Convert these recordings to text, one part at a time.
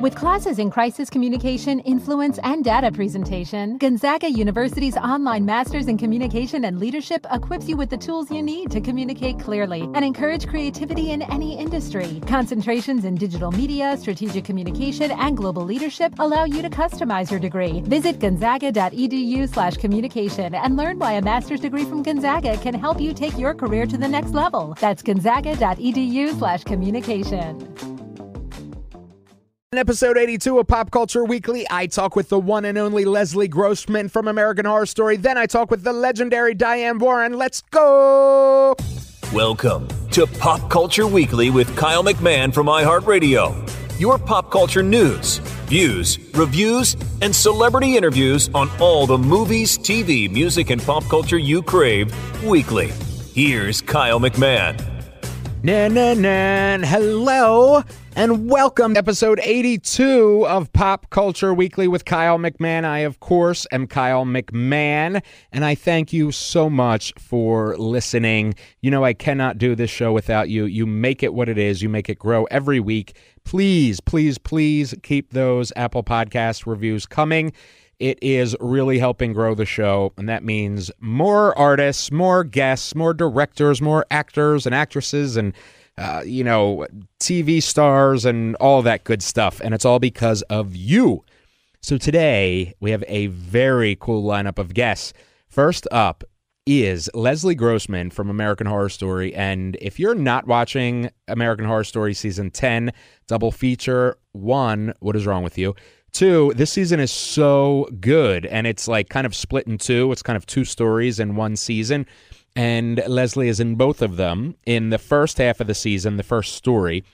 With classes in crisis communication, influence, and data presentation, Gonzaga University's online Masters in Communication and Leadership equips you with the tools you need to communicate clearly and encourage creativity in any industry. Concentrations in digital media, strategic communication, and global leadership allow you to customize your degree. Visit gonzaga.edu slash communication and learn why a master's degree from Gonzaga can help you take your career to the next level. That's gonzaga.edu slash communication. In episode 82 of Pop Culture Weekly, I talk with the one and only Leslie Grossman from American Horror Story. Then I talk with the legendary Diane Warren. Let's go! Welcome to Pop Culture Weekly with Kyle McMahon from iHeartRadio. Your pop culture news, views, reviews, and celebrity interviews on all the movies, TV, music, and pop culture you crave weekly. Here's Kyle McMahon. Nan, nan, nan. Hello and welcome to episode 82 of Pop Culture Weekly with Kyle McMahon. I, of course, am Kyle McMahon, and I thank you so much for listening. You know, I cannot do this show without you. You make it what it is, you make it grow every week. Please, please, please keep those Apple Podcast reviews coming. It is really helping grow the show, and that means more artists, more guests, more directors, more actors and actresses, and uh, you know, TV stars and all that good stuff. And it's all because of you. So today we have a very cool lineup of guests. First up is Leslie Grossman from American Horror Story. And if you're not watching American Horror Story season 10, double feature, one, what is wrong with you? Two, this season is so good and it's like kind of split in two. It's kind of two stories in one season and Leslie is in both of them. In the first half of the season, the first story,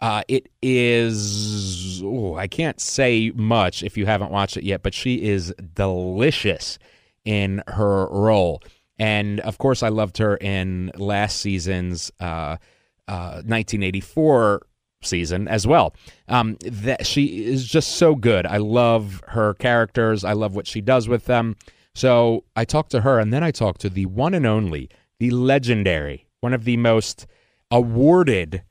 uh, it is, oh, I can't say much if you haven't watched it yet, but she is delicious in her role. And of course, I loved her in last season's uh, uh, 1984 season as well. Um, that she is just so good. I love her characters. I love what she does with them. So I talked to her, and then I talked to the one and only, the legendary, one of the most awarded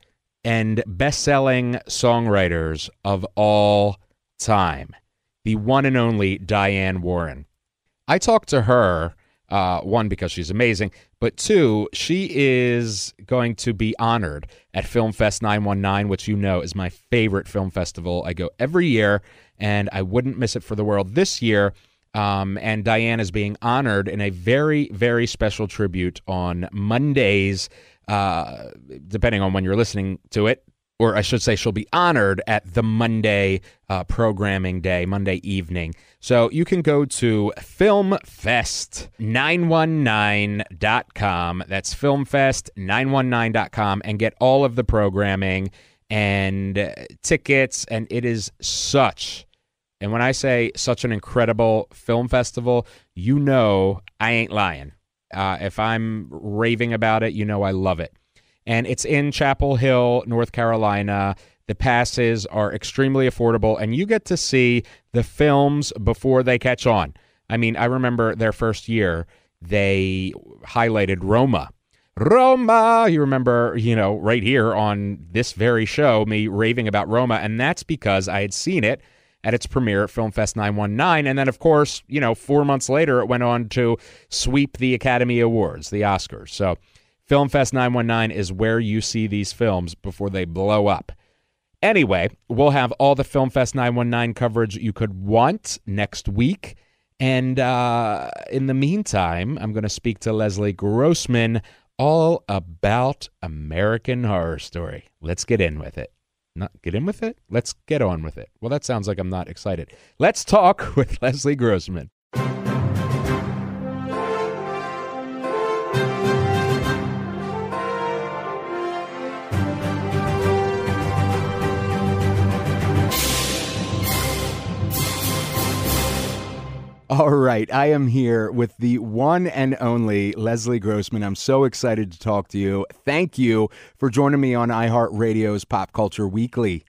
and best selling songwriters of all time, the one and only Diane Warren. I talked to her, uh, one, because she's amazing, but two, she is going to be honored at Film Fest 919, which you know is my favorite film festival. I go every year, and I wouldn't miss it for the world. This year, um, and Diane is being honored in a very, very special tribute on Mondays, uh, depending on when you're listening to it. Or I should say, she'll be honored at the Monday uh, programming day, Monday evening. So you can go to filmfest919.com. That's filmfest919.com and get all of the programming and uh, tickets. And it is such and when I say such an incredible film festival, you know I ain't lying. Uh, if I'm raving about it, you know I love it. And it's in Chapel Hill, North Carolina. The passes are extremely affordable, and you get to see the films before they catch on. I mean, I remember their first year, they highlighted Roma. Roma, you remember, you know, right here on this very show, me raving about Roma, and that's because I had seen it at its premiere at Film Fest 919. And then, of course, you know, four months later, it went on to sweep the Academy Awards, the Oscars. So, Film Fest 919 is where you see these films before they blow up. Anyway, we'll have all the Film Fest 919 coverage you could want next week. And uh, in the meantime, I'm going to speak to Leslie Grossman all about American Horror Story. Let's get in with it not get in with it? Let's get on with it. Well, that sounds like I'm not excited. Let's talk with Leslie Grossman. All right. I am here with the one and only Leslie Grossman. I'm so excited to talk to you. Thank you for joining me on iHeartRadio's Pop Culture Weekly.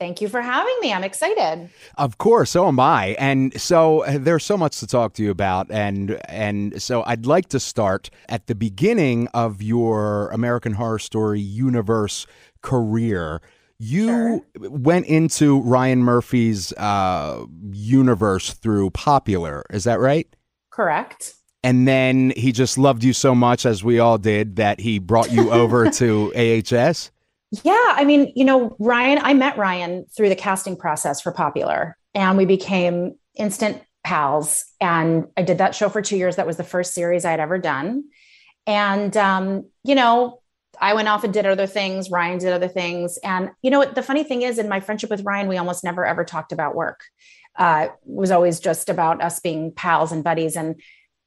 Thank you for having me. I'm excited. Of course, so am I. And so uh, there's so much to talk to you about and and so I'd like to start at the beginning of your American Horror Story universe career You Sure. went into Ryan Murphy's uh, universe through Popular. Is that right? Correct. And then he just loved you so much, as we all did, that he brought you over to AHS. Yeah, I mean, you know, Ryan, I met Ryan through the casting process for Popular, and we became instant pals. And I did that show for two years. That was the first series I had ever done. And, um, you know, I went off and did other things. Ryan did other things. And, you know, what the funny thing is, in my friendship with Ryan, we almost never ever talked about work. Uh, it was always just about us being pals and buddies. And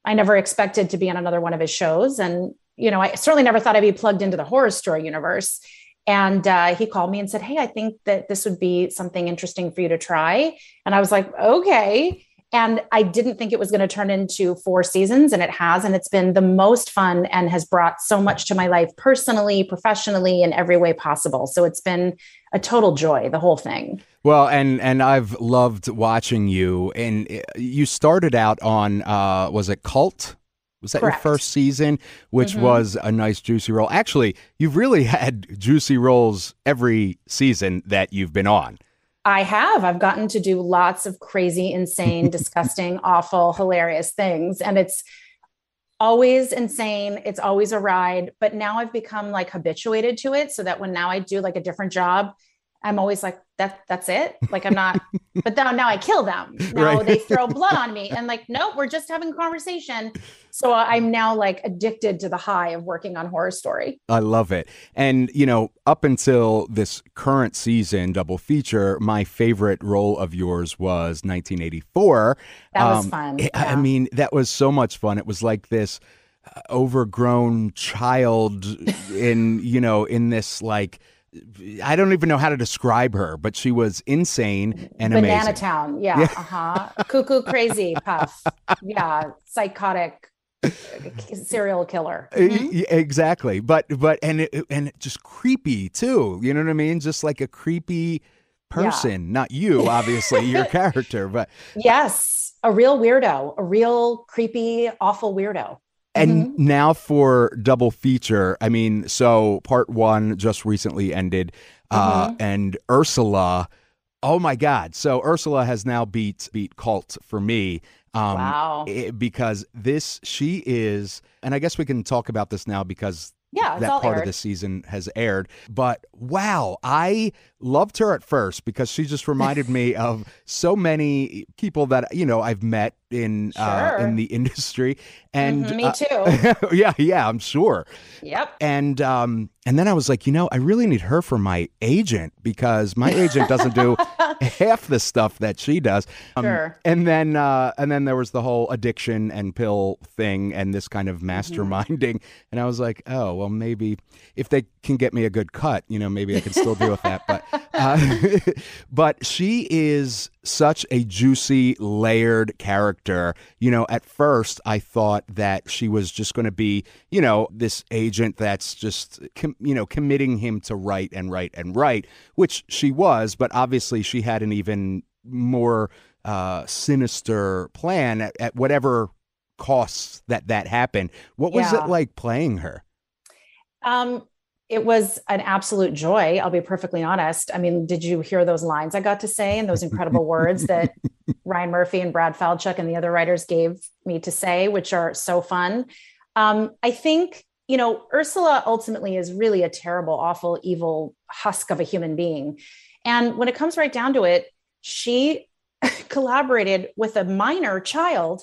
I never expected to be on another one of his shows. And, you know, I certainly never thought I'd be plugged into the horror story universe. And uh, he called me and said, Hey, I think that this would be something interesting for you to try. And I was like, Okay. And I didn't think it was going to turn into four seasons, and it has. And it's been the most fun and has brought so much to my life personally, professionally, in every way possible. So it's been a total joy, the whole thing. Well, and and I've loved watching you. And uh, you started out on uh, was it Cult? Was that Correct. your first season, which Mhm. was a nice juicy role? Actually, you've really had juicy roles every season that you've been on. I have. I've gotten to do lots of crazy, insane, disgusting, awful, hilarious things. And it's always insane. It's always a ride. But now I've become like habituated to it so that when now I do like a different job, I'm always like, that that's it. Like I'm not, but now now I kill them. Now Right. they throw blood on me. And like, nope, we're just having a conversation. So I'm now like addicted to the high of working on horror story. I love it. And, you know, up until this current season double feature, my favorite role of yours was 1984. That was Um, fun. I- I mean, that was so much fun. It was like this uh, overgrown child in, you know, in this like, I don't even know how to describe her, but she was insane and Banana amazing. Town. Yeah. Yeah. Uh-huh. Cuckoo crazy puff. Yeah. Psychotic uh, serial killer. Uh, y- Exactly, but but and it, and just creepy too. You know what I mean? Just like a creepy person, not you, obviously, your character, but Yes. A real weirdo, a real creepy, awful weirdo. And now for double feature, I mean, so part one just recently ended, uh, Mm-hmm. and Ursula. Oh my God! So Ursula has now beat beat Cult for me. Um, Wow. it- because this she is, and I guess we can talk about this now because Yeah. That part aired. of the season has aired. But wow, I loved her at first because she just reminded me of so many people that you know I've met in uh, in the industry, and Mhm, me uh, too. yeah, yeah, I'm sure. Yep. And um, and then I was like, you know, I really need her for my agent because my agent doesn't do half the stuff that she does. Um, Sure. And then uh, and then there was the whole addiction and pill thing and this kind of Mm-hmm. masterminding. And I was like, oh well, maybe if they can get me a good cut, you know, maybe I can still deal with that. But uh, but she is such a juicy, layered character. You know, at first I thought that she was just going to be, you know, this agent that's just, com- you know, committing him to right and right and right, which she was. But obviously, she had an even more uh, sinister plan at, at whatever costs that that happened. What was Yeah. it like playing her? Um, it was an absolute joy. I'll be perfectly honest. I mean, did you hear those lines I got to say and those incredible words that Ryan Murphy and Brad Falchuk and the other writers gave me to say, which are so fun? Um, I think, you know, Ursula ultimately is really a terrible, awful, evil husk of a human being. And when it comes right down to it, she collaborated with a minor child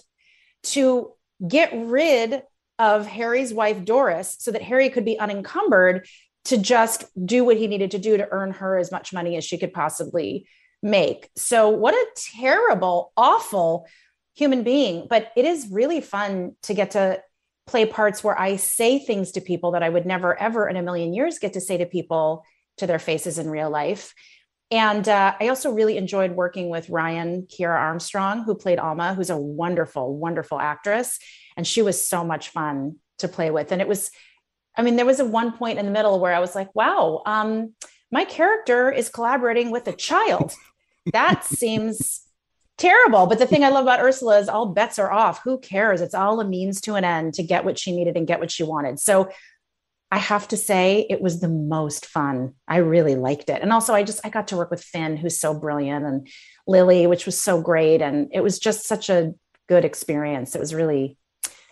to get rid of Harry's wife, Doris, so that Harry could be unencumbered to just do what he needed to do to earn her as much money as she could possibly make. So, what a terrible, awful human being. But it is really fun to get to play parts where I say things to people that I would never, ever in a million years get to say to people to their faces in real life. And uh, I also really enjoyed working with Ryan Kiera Armstrong, who played Alma, who's a wonderful, wonderful actress. And she was so much fun to play with. And it was, I mean, there was a one point in the middle where I was like, wow, um, my character is collaborating with a child. That seems terrible. But the thing I love about Ursula is all bets are off. Who cares? It's all a means to an end to get what she needed and get what she wanted. So I have to say it was the most fun. I really liked it. And also I just I got to work with Finn who's so brilliant and Lily which was so great and it was just such a good experience. It was really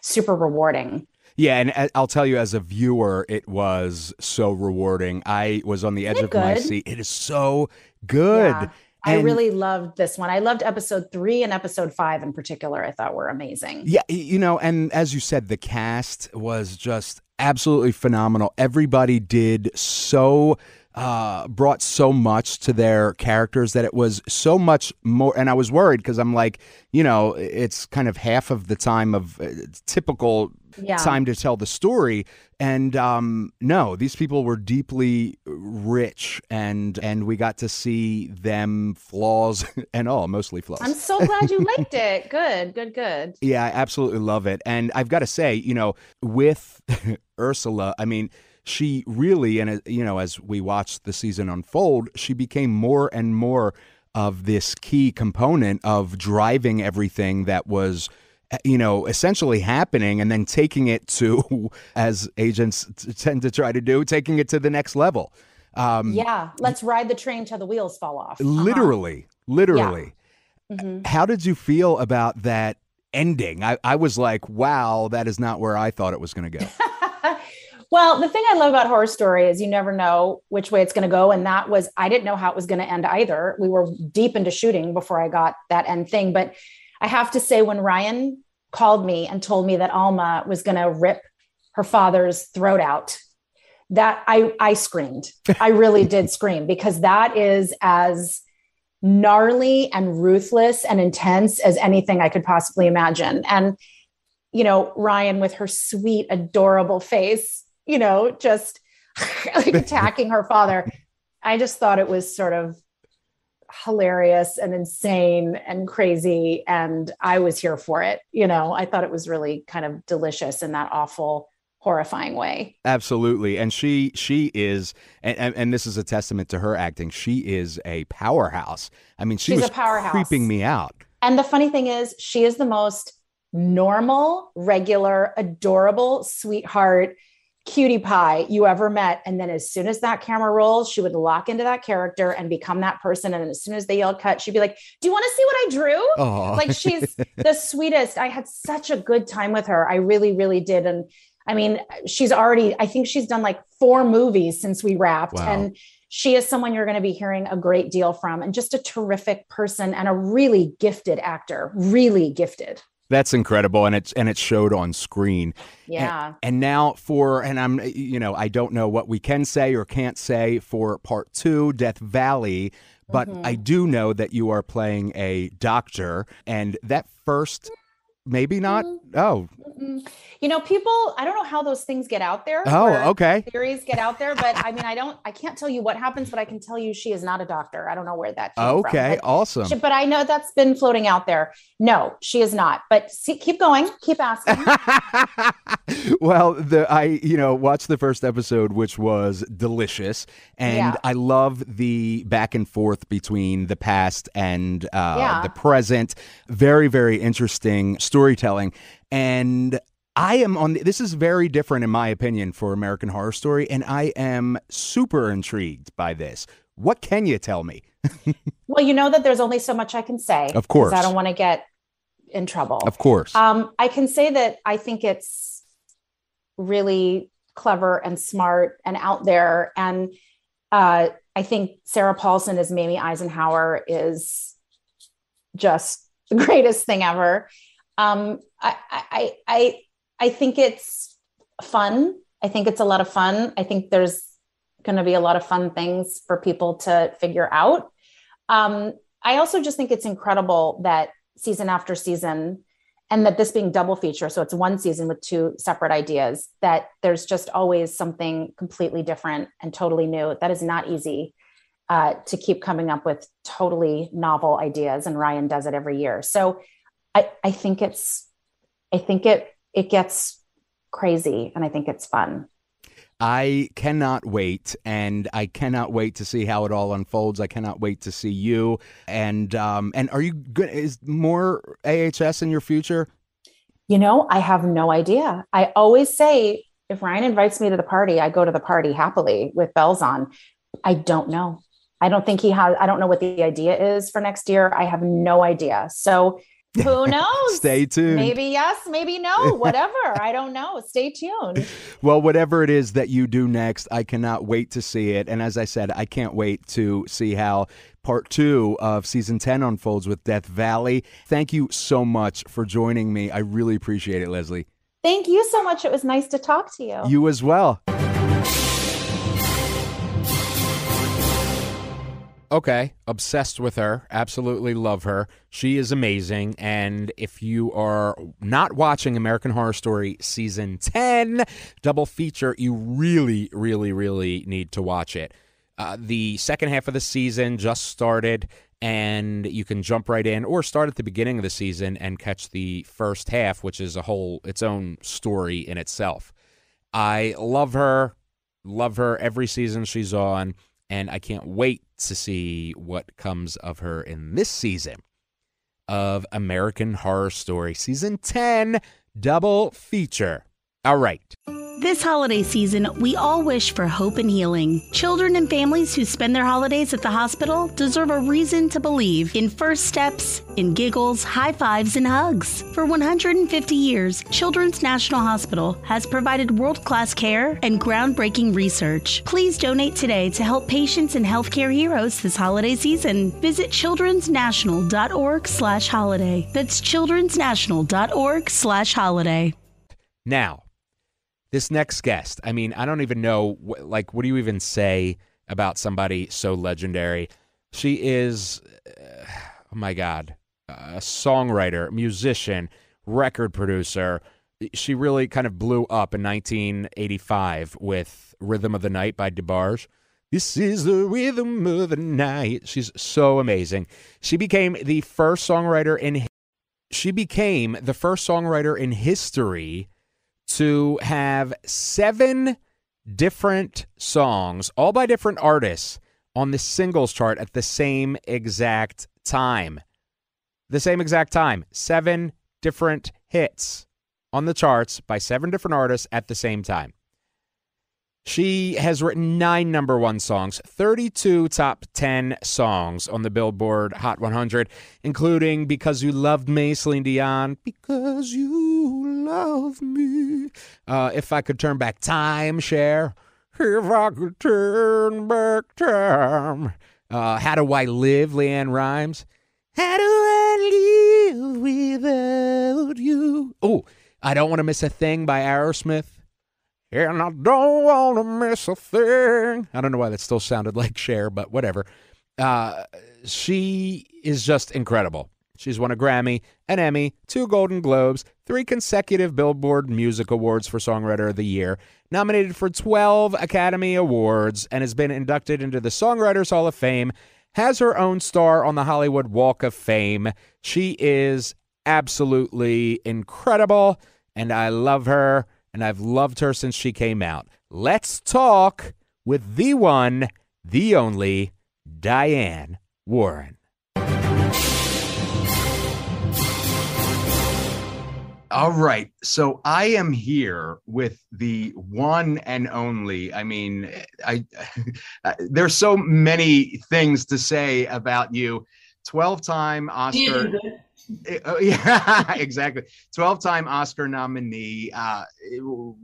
super rewarding. Yeah, and uh, I'll tell you, as a viewer, it was so rewarding. I was on the edge of good? my seat. It is so good. Yeah. I really loved this one. I loved episode three and episode five in particular. I thought were amazing. Yeah, you know, and as you said, the cast was just absolutely phenomenal. Everybody did so uh, brought so much to their characters that it was so much more. And I was worried because I'm like, you know, it's kind of half of the time of uh, typical Yeah. time to tell the story. And um, no, these people were deeply rich, and and we got to see them flaws and all, mostly flaws. I'm so glad you liked it. Good, good, good. Yeah, I absolutely love it. And I've got to say, you know, with Ursula, I mean, she really, and uh, you know, as we watched the season unfold, she became more and more of this key component of driving everything that was you know essentially happening and then taking it to as agents t- tend to try to do taking it to the next level um Yeah, let's ride the train till the wheels fall off. Uh-huh. literally literally Mhm. how did you feel about that ending I, I was like wow that is not where i thought it was going to go well, the thing I love about horror story is you never know which way it's going to go, and that was I didn't know how it was going to end either. We were deep into shooting before I got that end thing, but I have to say when Ryan called me and told me that Alma was going to rip her father's throat out that I I screamed. I really did scream because that is as gnarly and ruthless and intense as anything I could possibly imagine. And you know, Ryan with her sweet, adorable face, you know, just like attacking her father. I just thought it was sort of hilarious and insane and crazy. And I was here for it. You know, I thought it was really kind of delicious in that awful, horrifying way. absolutely and she she is and, and, this is a testament to her acting she is a powerhouse i mean she She's was a powerhouse. creeping me out And the funny thing is, she is the most normal, regular, adorable, sweetheart, cutie pie you ever met. And then as soon as that camera rolls, she would lock into that character and become that person. And as soon as they yelled cut, she'd be like, Do you want to see what I drew? oh Like she's the sweetest. I had such a good time with her. I really, really did. And I mean, she's already, I think she's done like four movies since we wrapped. Wow. And she is someone you're going to be hearing a great deal from and just a terrific person and a really gifted actor, really gifted. That's incredible and it's and it showed on screen Yeah. And now for, and I'm, you know, I don't know what we can say or can't say for part two, Death Valley, but Mhm. I do know that you are playing a doctor. And that first, maybe not. Oh, Mm-mm. You know, people, I don't know how those things get out there. oh, okay. Theories get out there, but I mean, I don't, I can't tell you what happens, but I can tell you she is not a doctor. I don't know where that came from, Okay, but awesome. She- but I know that's been floating out there. No, she is not. But see, keep going, keep asking. well, the I you know watched the first episode, which was delicious, and Yeah. I love the back and forth between the past and uh, Yeah. the present. Very very interesting storytelling, and I am on. This is very different in my opinion for American Horror Story, and I am super intrigued by this. What can you tell me? well, you know that there's only so much I can say. Of course. I don't want to get in trouble. Of course. Um, I can say that I think it's really clever and smart and out there. And uh, I think Sarah Paulson as Mamie Eisenhower is just the greatest thing ever. Um, I, I, I, I think it's fun. I think it's a lot of fun. I think there's going to be a lot of fun things for people to figure out. Um, I also just think it's incredible that season after season, and that this being double feature, so it's one season with two separate ideas, that there's just always something completely different and totally new. That is not easy uh, to keep coming up with totally novel ideas, and Ryan does it every year. So I, I think it's, I think it it gets crazy, and I think it's fun. I cannot wait, and I cannot wait to see how it all unfolds. I cannot wait to see you. And um, and are you good? Is more AHS in your future? You know, I have no idea. I always say if Ryan invites me to the party, I go to the party happily with bells on. I don't know. I don't think he has, I don't know what the idea is for next year. I have no idea. So who knows? Stay tuned. Maybe yes, maybe no, whatever. I don't know. Stay tuned. Well, whatever it is that you do next, I cannot wait to see it. And as I said, I can't wait to see how part two of season 10 unfolds with Death Valley. Thank you so much for joining me. I really appreciate it, Leslie. Thank you so much. It was nice to talk to you. You as well. Okay, obsessed with her. Absolutely love her. She is amazing. And if you are not watching American Horror Story season 10 double feature, you really, really, really need to watch it. Uh, the second half of the season just started, and you can jump right in or start at the beginning of the season and catch the first half, which is a whole its own story in itself. I love her, love her every season she's on and I can't wait to see what comes of her in this season of American Horror Story, season 10, double feature. All right. This holiday season, we all wish for hope and healing. Children and families who spend their holidays at the hospital deserve a reason to believe in first steps, in giggles, high fives, and hugs. For 150 years, Children's National Hospital has provided world class care and groundbreaking research. Please donate today to help patients and healthcare heroes this holiday season. Visit childrensnational.org slash holiday. That's childrensnational.org slash holiday. Now, this next guest, I mean, I don't even know, like, what do you even say about somebody so legendary? She is, uh, oh my God, a songwriter, musician, record producer. She really kind of blew up in 1985 with Rhythm of the Night by DeBarge. This is the rhythm of the night. She's so amazing. She became the first songwriter in she became the first songwriter in history to have seven different songs, all by different artists, on the singles chart at the same exact time. The same exact time. Seven different hits on the charts by seven different artists at the same time. She has written nine number one songs, 32 top 10 songs on the Billboard Hot 100, including Because You Loved Me, Celine Dion, Because You Love Me. Uh, if I could turn back time, Cher. If I could turn back time. Uh, How Do I Live, LeAnn Rimes. How do I live without you? Oh, I Don't Want to Miss a Thing by Aerosmith. And I don't want to miss a thing. I don't know why that still sounded like Cher, but whatever. Uh, she is just incredible. She's won a Grammy, an Emmy, two Golden Globes, three consecutive Billboard Music Awards for Songwriter of the Year, nominated for 12 Academy Awards, and has been inducted into the Songwriters Hall of Fame, has her own star on the Hollywood Walk of Fame. She is absolutely incredible, and I love her and I've loved her since she came out. Let's talk with the one, the only Diane Warren. All right. So I am here with the one and only. I mean, I there's so many things to say about you. 12-time Oscar uh, yeah, exactly. 12 time Oscar nominee, uh,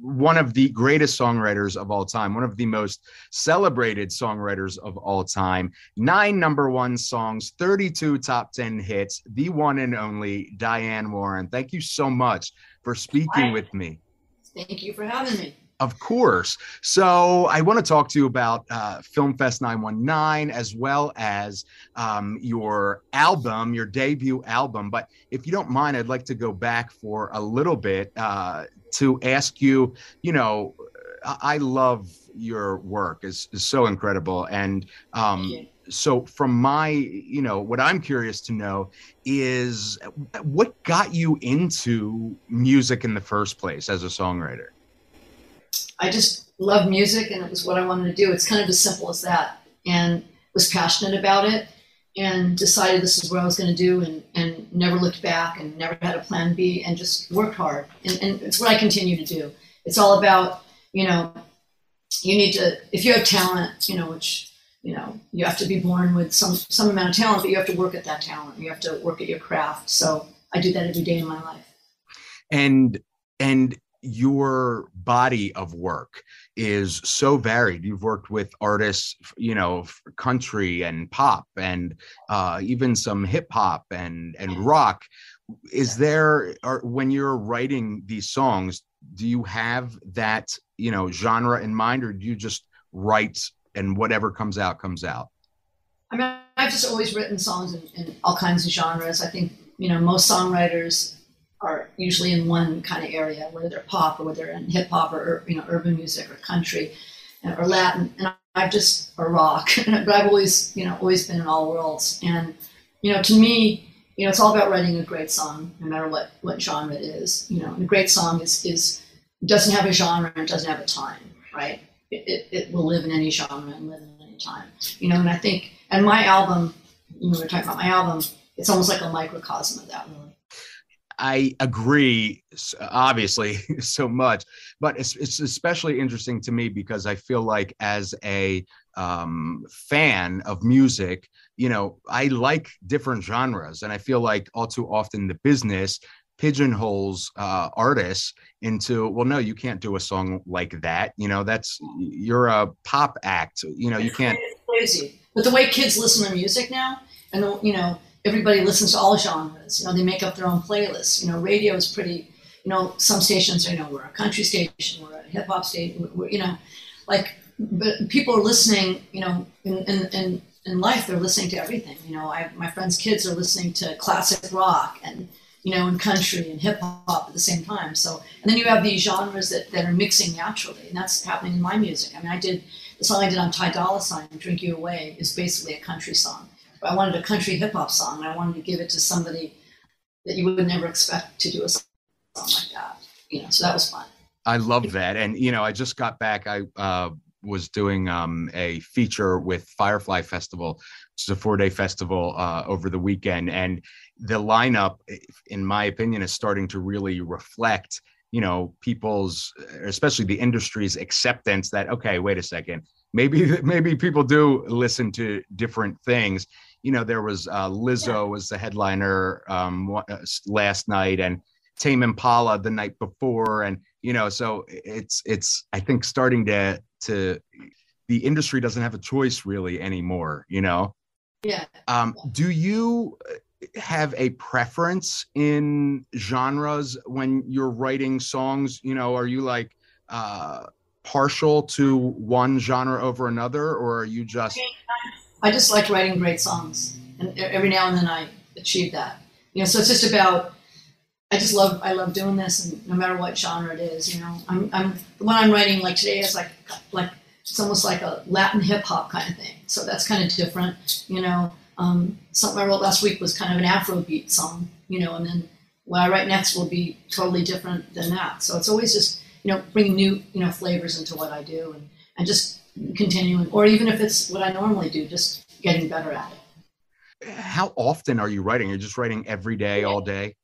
one of the greatest songwriters of all time, one of the most celebrated songwriters of all time. Nine number one songs, 32 top 10 hits, the one and only Diane Warren. Thank you so much for speaking with me. Thank you for having me. Of course. So I want to talk to you about uh, Film Fest 919 as well as um, your album, your debut album. But if you don't mind, I'd like to go back for a little bit uh, to ask you, you know, I love your work is, is so incredible. And um, so from my, you know, what I'm curious to know is what got you into music in the first place as a songwriter? I just love music and it was what I wanted to do. It's kind of as simple as that. And was passionate about it and decided this is what I was going to do and, and never looked back and never had a plan B and just worked hard. And, and it's what I continue to do. It's all about you know, you need to, if you have talent, you know, which, you know, you have to be born with some, some amount of talent, but you have to work at that talent. You have to work at your craft. So I do that every day in my life. And, and your body of work is so varied. You've worked with artists, you know, country and pop, and uh, even some hip hop and and rock. Is there, or when you're writing these songs, do you have that you know genre in mind, or do you just write and whatever comes out comes out? I mean, I've just always written songs in, in all kinds of genres. I think you know most songwriters are usually in one kind of area, whether they're pop or whether they're in hip hop or you know urban music or country uh, or Latin, and I've just or rock, but I've always you know always been in all worlds, and you know to me, you know it's all about writing a great song, no matter what what genre it is. You know, and a great song is is doesn't have a genre and doesn't have a time, right? It, it, it will live in any genre and live in any time, you know. And I think, and my album, you know, we're talking about my album, it's almost like a microcosm of that, really. I agree, obviously, so much, but it's, it's especially interesting to me because I feel like as a um, fan of music, you know, I like different genres, and I feel like all too often the business pigeonholes uh, artists into well no you can't do a song like that you know that's you're a pop act you know you can't it's crazy. But the way kids listen to music now and you know everybody listens to all genres. You know, they make up their own playlists. You know, radio is pretty. You know, some stations are. You know, we're a country station, we're a hip hop station. We're, you know, like, but people are listening. You know, in in in, in life, they're listening to everything. You know, I, my friends' kids are listening to classic rock and you know, and country and hip hop at the same time. So, and then you have these genres that, that are mixing naturally, and that's happening in my music. I mean, I did the song I did on Ty Dolla Sign, "Drink You Away," is basically a country song I wanted a country hip hop song, I wanted to give it to somebody that you would never expect to do a song like that. You know, so that was fun. I love that, and you know, I just got back. I uh, was doing um, a feature with Firefly Festival, which is a four-day festival uh, over the weekend, and the lineup, in my opinion, is starting to really reflect you know people's especially the industry's acceptance that okay wait a second maybe maybe people do listen to different things you know, there was uh, Lizzo was the headliner um, uh, last night, and Tame Impala the night before, and you know, so it's it's I think starting to to the industry doesn't have a choice really anymore. You know. Yeah. Um, do you have a preference in genres when you're writing songs? You know, are you like uh, partial to one genre over another, or are you just? I just like writing great songs, and every now and then I achieve that. You know, so it's just about. I just love I love doing this, and no matter what genre it is, you know, I'm I'm the one I'm writing like today is like like it's almost like a Latin hip hop kind of thing. So that's kind of different, you know. Um, something I wrote last week was kind of an Afrobeat song, you know, and then what I write next will be totally different than that. So it's always just you know bringing new you know flavors into what I do and and just continuing, or even if it's what I normally do, just getting better at it. How often are you writing? You're just writing every day, all day?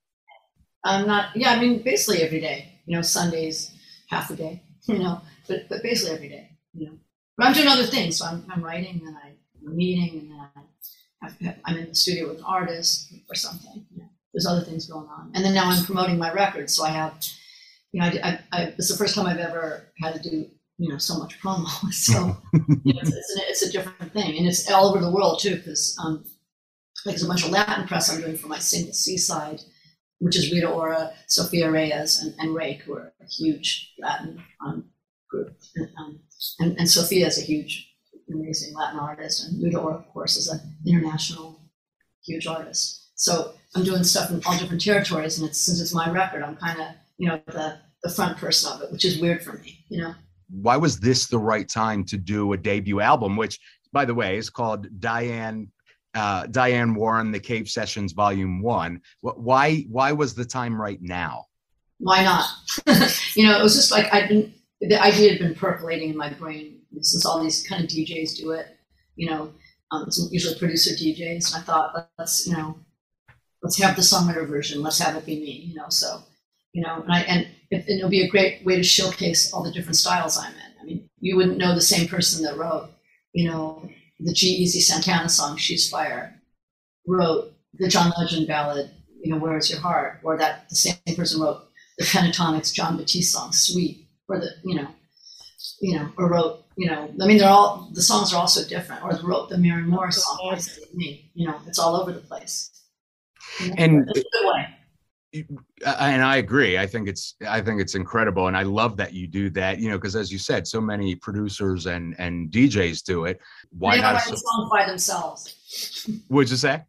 I'm not, yeah, I mean, basically every day, you know, Sundays, half a day, you know, but, but basically every day, you know. But I'm doing other things. So I'm, I'm writing and I'm meeting and then I, am in the studio with an artist or something. You know, there's other things going on. And then now I'm promoting my record. So I have, you know, I, I, I, it's the first time I've ever had to do you know so much promo. So you know, it's, it's, a, it's, a, different thing, and it's all over the world too. Because um, like there's a bunch of Latin press I'm doing for my single Seaside, which is Rita Ora, Sofia Reyes, and, and Reik, who are a huge Latin um, group, and, um, and, and Sofia is a huge, amazing Latin artist, and Rita Ora, of course, is an international huge artist. So I'm doing stuff in all different territories, and it's since it's my record, I'm kind of you know the the front person of it, which is weird for me, you know why was this the right time to do a debut album, which, by the way, is called Diane uh, Diane Warren, The Cave Sessions, Volume One. Why why was the time right now? Why not? you know, it was just like I didn't. The idea had been percolating in my brain since all these kind of DJs do it. You know, um, it's usually producer DJs, and I thought let's you know, let's have the songwriter version. Let's have it be me. You know, so you know, and I and, it, and it'll be a great way to showcase all the different styles I'm in. I mean, you wouldn't know the same person that wrote, you know, the G-Eazy Santana song "She's Fire," wrote the John Legend ballad, you know, "Where's Your Heart," or that the same person wrote the Pentatonix Jon Batiste song "Sweet," or the you know, you know, or wrote you know, I mean, they're all the songs are also different, or wrote the Maren Morris song. You know, it's all over the place. You know, and Uh, and I agree. I think it's I think it's incredible, and I love that you do that. You know, because as you said, so many producers and and DJs do it. Why they don't not write the songs by themselves? What'd you say?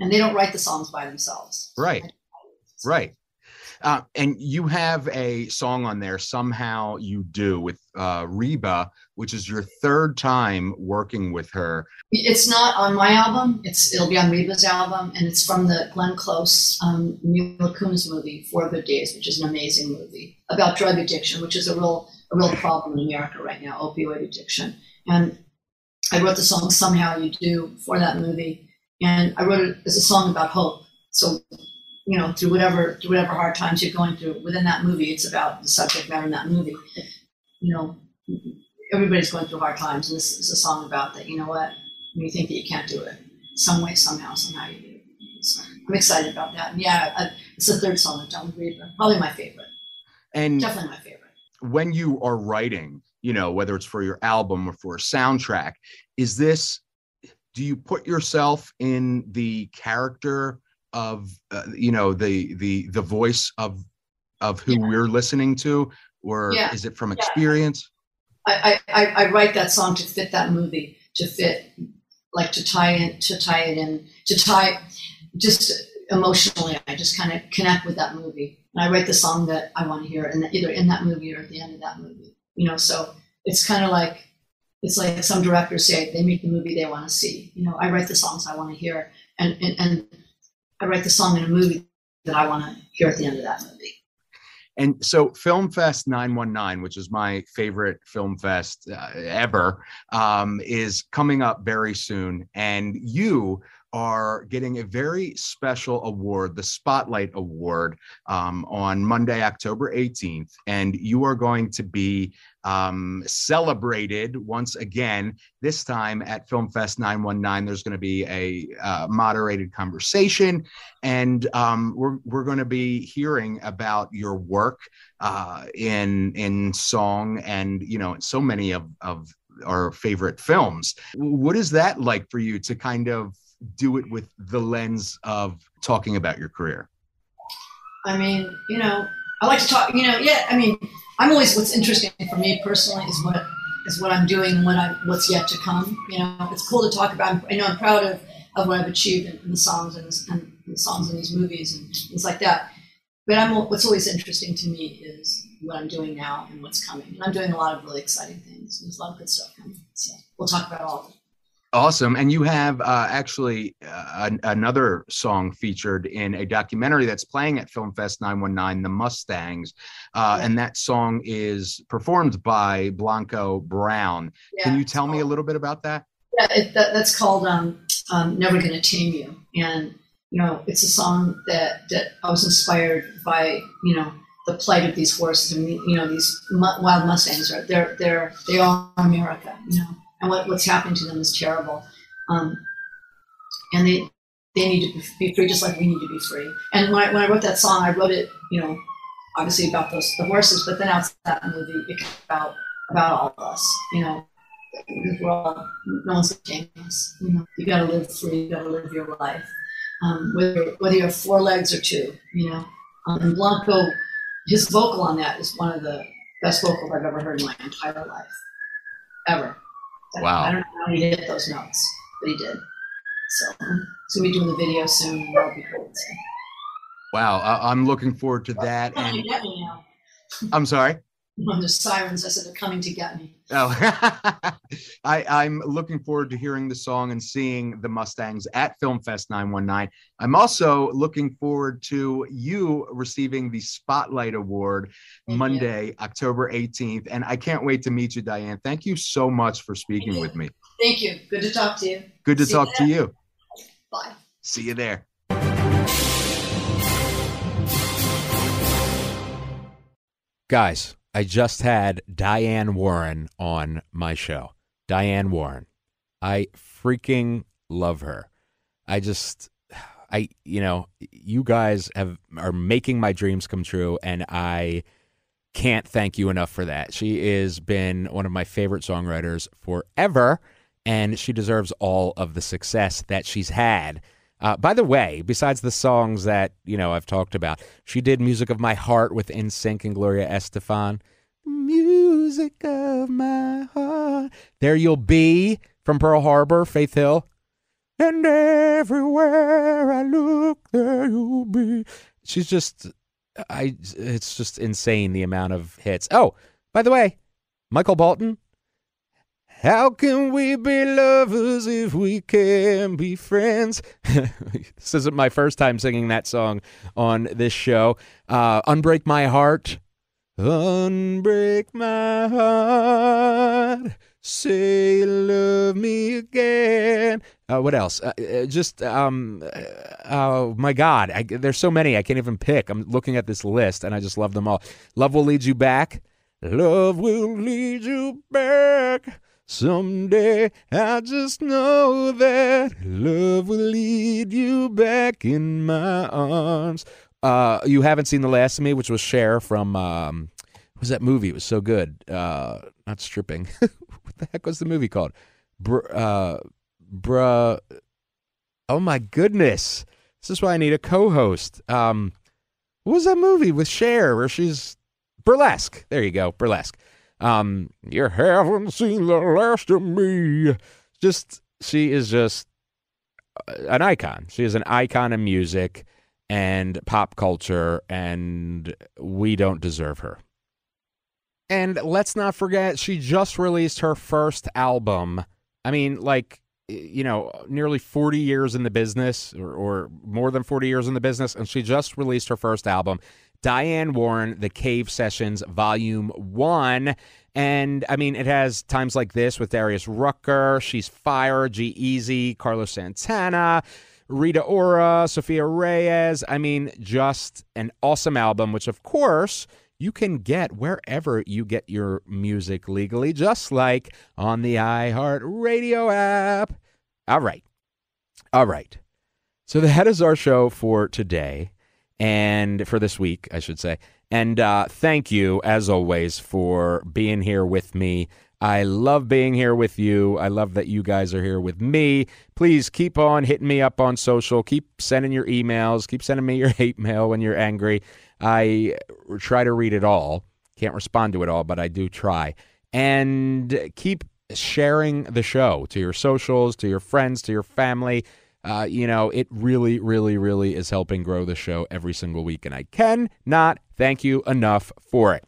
And they don't write the songs by themselves. Right. Right. Uh, and you have a song on there, Somehow You Do, with uh, Reba, which is your third time working with her. It's not on my album. It's It'll be on Reba's album, and it's from the Glenn Close um, Mila Kunis movie, Four Good Days, which is an amazing movie about drug addiction, which is a real, a real problem in America right now, opioid addiction. And I wrote the song Somehow You Do for that movie, and I wrote it as a song about hope. So you know, through whatever through whatever hard times you're going through within that movie, it's about the subject matter in that movie. You know, everybody's going through hard times, and this is a song about that. You know what? When you think that you can't do it, some way, somehow, somehow you do. So I'm excited about that. And yeah, I, it's the third song I've done with Probably my favorite. And definitely my favorite. When you are writing, you know, whether it's for your album or for a soundtrack, is this? Do you put yourself in the character of uh, you know the the the voice of of who yeah. we're listening to or yeah. is it from experience I, I i write that song to fit that movie to fit like to tie in to tie it in to tie just emotionally i just kind of connect with that movie and i write the song that i want to hear and either in that movie or at the end of that movie you know so it's kind of like it's like some directors say they make the movie they want to see you know i write the songs i want to hear and, and, and I write the song in a movie that I want to hear at the end of that movie. And so, Film Fest 919, which is my favorite film fest uh, ever, um, is coming up very soon. And you are getting a very special award, the Spotlight Award, um, on Monday, October 18th. And you are going to be um, celebrated once again, this time at Film Fest 919. There's going to be a uh, moderated conversation, and um, we're, we're going to be hearing about your work uh, in, in song and, you know, so many of, of our favorite films. What is that like for you to kind of do it with the lens of talking about your career? I mean, you know, I like to talk, you know, yeah, I mean, I'm always what's interesting for me personally is what is what I'm doing, and what I what's yet to come. You know, it's cool to talk about. I know I'm proud of, of what I've achieved in, in the songs and, and, the songs in these movies and things like that. But I'm what's always interesting to me is what I'm doing now and what's coming. And I'm doing a lot of really exciting things. There's a lot of good stuff coming. So we'll talk about all of it. Awesome. And you have uh, actually uh, an, another song featured in a documentary that's playing at Film Fest 919, The Mustangs. Uh, yeah. And that song is performed by Blanco Brown. Yeah, Can you tell me a little bit about that? Yeah, it, that, that's called um, um, Never Gonna Tame You. And, you know, it's a song that, that I was inspired by, you know, the plight of these horses and, you know, these wild Mustangs. Right? They're, they're, they are America, you know and what, what's happening to them is terrible. Um, and they they need to be free just like we need to be free. And when I, when I wrote that song, I wrote it, you know, obviously about those the horses, but then outside that movie, it about about all of us, you know. We're all, no one's going us. You know, you got to live free. You got to live your life, um, whether whether you have four legs or two. You know, um, and Blanco, his vocal on that is one of the best vocals I've ever heard in my entire life, ever. Wow. I don't know how he did those notes, but he did. So gonna be doing the video soon, that'll be cool. So. Wow, I- am looking forward to that. And I'm sorry. When the sirens, I said they're coming to get me. Oh, I, I'm looking forward to hearing the song and seeing the Mustangs at Film Fest 919. I'm also looking forward to you receiving the Spotlight Award Thank Monday, you. October 18th. And I can't wait to meet you, Diane. Thank you so much for speaking with me. Thank you. Good to talk to you. Good to See talk you to you. Bye. See you there. Guys, I just had Diane Warren on my show. Diane Warren. I freaking love her. I just I you know, you guys have are making my dreams come true and I can't thank you enough for that. She has been one of my favorite songwriters forever and she deserves all of the success that she's had. Uh, by the way, besides the songs that you know I've talked about, she did "Music of My Heart" with NSYNC and Gloria Estefan. Music of my heart. There you'll be from Pearl Harbor, Faith Hill. And everywhere I look, there you'll be. She's just, I. It's just insane the amount of hits. Oh, by the way, Michael Bolton how can we be lovers if we can't be friends? this isn't my first time singing that song on this show. Uh, Unbreak My Heart. Unbreak my heart. Say love me again. Uh, what else? Uh, uh just um, uh, oh my God! I, there's so many I can't even pick. I'm looking at this list and I just love them all. Love will lead you back. Love will lead you back. Someday I just know that love will lead you back in my arms. Uh, you haven't seen the last of me, which was Cher from um, was that movie? It was so good. Uh, not stripping. what the heck was the movie called? Br- uh, bruh. Oh my goodness! This is why I need a co-host. Um, what was that movie with Cher where she's burlesque? There you go, burlesque. Um, you haven't seen the last of me. Just she is just uh, an icon. She is an icon in music and pop culture, and we don't deserve her. And let's not forget, she just released her first album. I mean, like, you know, nearly 40 years in the business, or, or more than 40 years in the business, and she just released her first album. Diane Warren, The Cave Sessions, Volume 1. And I mean, it has times like this with Darius Rucker, She's Fire, G Easy, Carlos Santana, Rita Ora, Sofia Reyes. I mean, just an awesome album, which of course you can get wherever you get your music legally, just like on the iHeart Radio app. All right. All right. So that is our show for today and for this week, I should say. And uh, thank you, as always, for being here with me. I love being here with you. I love that you guys are here with me. Please keep on hitting me up on social. Keep sending your emails. Keep sending me your hate mail when you're angry. I try to read it all. Can't respond to it all, but I do try. And keep sharing the show to your socials, to your friends, to your family uh, you know, it really, really, really is helping grow the show every single week. And I cannot thank you enough for it.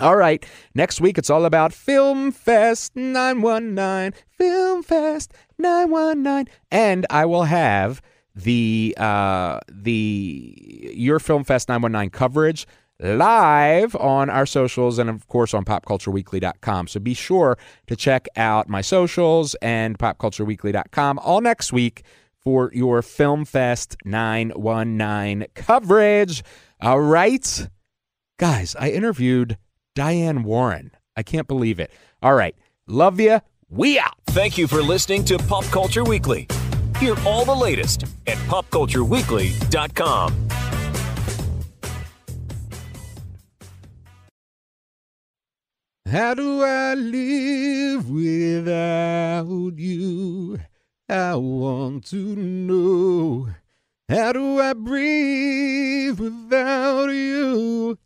All right, next week it's all about Film Fest 919, Film Fest 919, and I will have the uh, the your Film Fest 919 coverage live on our socials and, of course, on popcultureweekly.com. So be sure to check out my socials and popcultureweekly.com all next week for your Film Fest 919 coverage. All right. Guys, I interviewed Diane Warren. I can't believe it. All right. Love you. We out. Thank you for listening to Pop Culture Weekly. Hear all the latest at popcultureweekly.com. How do I live without you? I want to know. How do I breathe without you?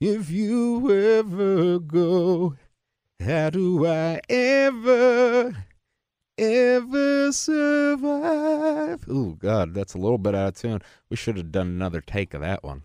If you ever go, how do I ever, ever survive? Oh, God, that's a little bit out of tune. We should have done another take of that one.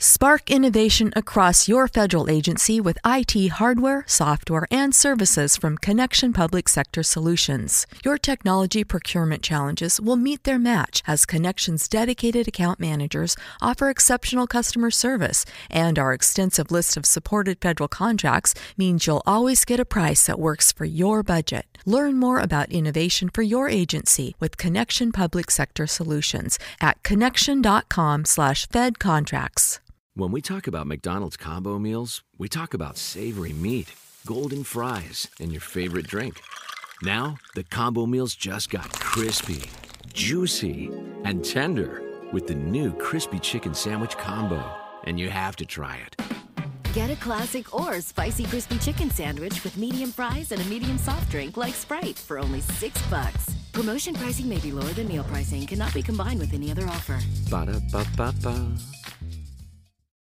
Spark innovation across your federal agency with IT hardware, software, and services from Connection Public Sector Solutions. Your technology procurement challenges will meet their match as Connection's dedicated account managers offer exceptional customer service, and our extensive list of supported federal contracts means you'll always get a price that works for your budget. Learn more about innovation for your agency with Connection Public Sector Solutions at connection.com/fedcontracts. When we talk about McDonald's combo meals, we talk about savory meat, golden fries, and your favorite drink. Now, the combo meals just got crispy, juicy, and tender with the new Crispy Chicken Sandwich combo. And you have to try it. Get a classic or spicy crispy chicken sandwich with medium fries and a medium soft drink like Sprite for only six bucks. Promotion pricing may be lower than meal pricing, cannot be combined with any other offer. Ba da ba ba ba.